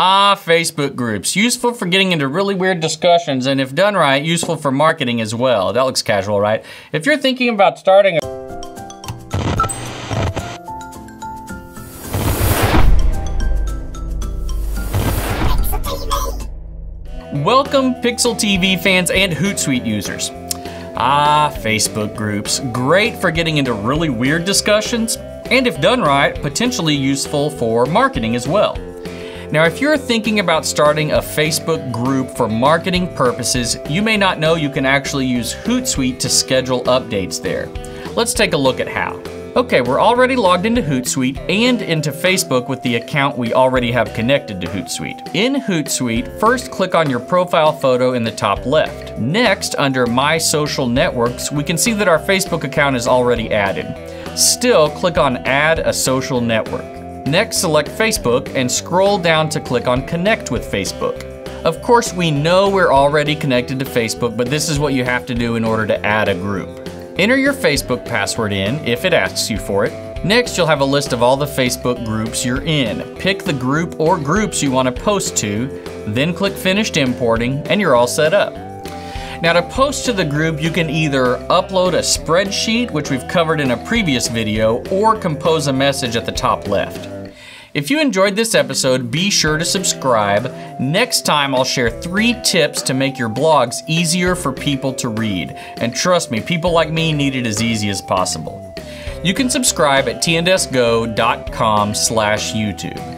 Ah, Facebook groups. Useful for getting into really weird discussions, and if done right, useful for marketing as well. That looks casual, right? If you're thinking about starting a Welcome Pixel TV fans and Hootsuite users. Ah, Facebook groups. Great for getting into really weird discussions, and if done right, potentially useful for marketing as well. Now, if you're thinking about starting a Facebook group for marketing purposes, you may not know you can actually use Hootsuite to schedule updates there. Let's take a look at how. Okay, we're already logged into Hootsuite and into Facebook with the account we already have connected to Hootsuite. In Hootsuite, first click on your profile photo in the top left. Next, under My Social Networks, we can see that our Facebook account is already added. Still, click on Add a Social Network. Next, select Facebook and scroll down to click on Connect with Facebook. Of course, we know we're already connected to Facebook, but this is what you have to do in order to add a group. Enter your Facebook password in if it asks you for it. Next, you'll have a list of all the Facebook groups you're in. Pick the group or groups you want to post to, then click Finished Importing, and you're all set up. Now to post to the group, you can either upload a spreadsheet, which we've covered in a previous video, or compose a message at the top left. If you enjoyed this episode, be sure to subscribe. Next time, I'll share three tips to make your blogs easier for people to read. And trust me, people like me need it as easy as possible. You can subscribe at tndsgo.com slash YouTube.